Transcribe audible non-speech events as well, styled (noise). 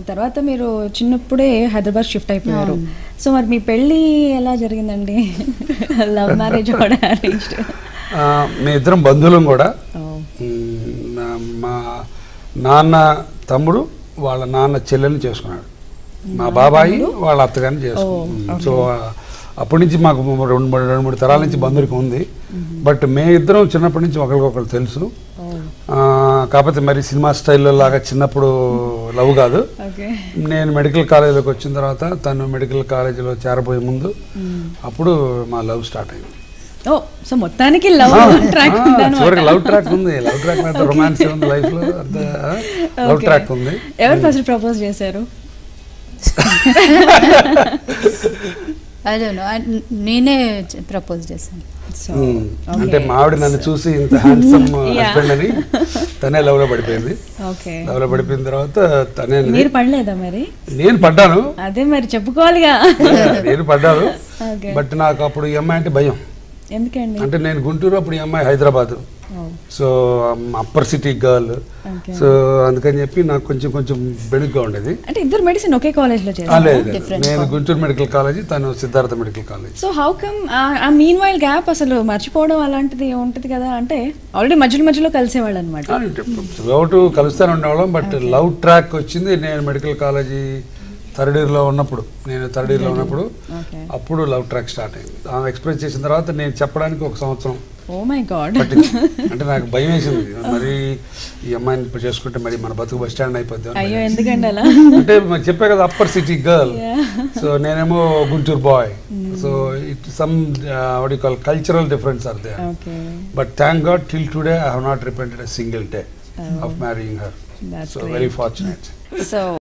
తర్వాత మీరు చిన్నప్పుడే హైదరాబాద్ షిఫ్ట్ అయిపోయారు. సో మరి మీ పెళ్ళి ఎలా జరిగిందండి? లవ్ మ్యారేజ్ కూడా అరేంజ్డ్ మీ ఇద్దరం బంధువులం కూడా. మ్, నాన్న తమ్ముడు వాళ్ళ నాన్న చెల్లెల్ని చేసుకున్నాడు. మా బాబాయి వాళ్ళ అత్తగారిని చేసుకున్నాడు. సో అప్పటి నుంచి మాకు రెండు మూడు రెండు మూడు తరాల నుంచి బంధువులకి ఉంది. బట్ మే ఇద్దరం చిన్నప్పటి నుంచి ఒకరికొకరు తెలుసు. ఆ, కాకపోతే మరి సినిమా స్టైల్లో లాగా చిన్నప్పుడు లవ్ కాదు. ఓకే. నేను మెడికల్ కాలేజీలోకి వచ్చిన తర్వాత తను మెడికల్ కాలేజీలో చేరబోయే ముందు అప్పుడు మా లవ్ స్టార్ట్ అయింది. ఓ సో మొత్తానికి లవ్ ట్రాక్ చివరికి లవ్ ట్రాక్ ఉంది. లవ్ ట్రాక్ మీద రొమాన్స్ ఉంది లైఫ్లో? లవ్ ట్రాక్ ఉంది. ఎవరు ఫస్ట్ ప్రపోజ్ చేశారు? ఐ డోంట్ నో నేనే ప్రపోజ్ చేశాను. అంటే మా ఆవిడ నన్ను చూసి ఇంత హ్యాండ్సమ్ హస్బెండ్ (laughs) అని తనే లవ్లో పడిపోయింది. లవ్లో పడిపోయిన తర్వాత తనే మీరు పడలేదా మరి? నేను పడ్డాను. అదే మరి చెప్పుకోవాలిగా. నేను పడ్డాను. (laughs) బట్ నాకు అప్పుడు ఈ అమ్మాయి అంటే భయం. ఎందుకండి అంటే నేను గుంటూరు అప్పుడు ఈ అమ్మాయి Hyderabad so upper city girl so అందుకని చెప్పి నాకు కొంచెం కొంచెం బెడుగ్గా ఉండేది అంటే ఇద్దరు మెడిసిన్ ఒకే కాలేజ్లో లేదు. నేను గుంటూరు మెడికల్ కాలేజ్ తను Siddhartha medical college so how come ఆ మీన్ వైల్ గ్యాప్ అసలు మర్చిపోవడం అలాంటిది ఉంటుంది కదా అంటే ఆల్రెడీ మధ్యలో మధ్యలో కలిసేవాళ్ళు అనమాట టు కలుస్తూనే ఉండేవాళ్ళం బట్ లవ్ ట్రాక్ వచ్చింది నేను మెడికల్ కాలేజీ థర్డ్ ఇయర్లో ఉన్నప్పుడు నేను థర్డ్ ఇయర్లో ఉన్నప్పుడు అప్పుడు లవ్ ట్రాక్ స్టార్ట్ అయింది. ఆమె ఎక్స్ప్రెస్ చేసిన తర్వాత నేను చెప్పడానికి ఒక సంవత్సరం పట్టింది. అంటే నాకు భయం వేసింది. మరి ఈ అమ్మాయిని చేసుకుంటే మరి మన బతుకు బస్ స్టాండ్ అయిపోద్ది అంటే చెప్పే కదా అప్పర్ సిటీ గర్ల్ సో నేనేమో Guntur boy so it some call cultural difference are they but thank God till today I have not repented a single day of marrying her so. Very fortunate so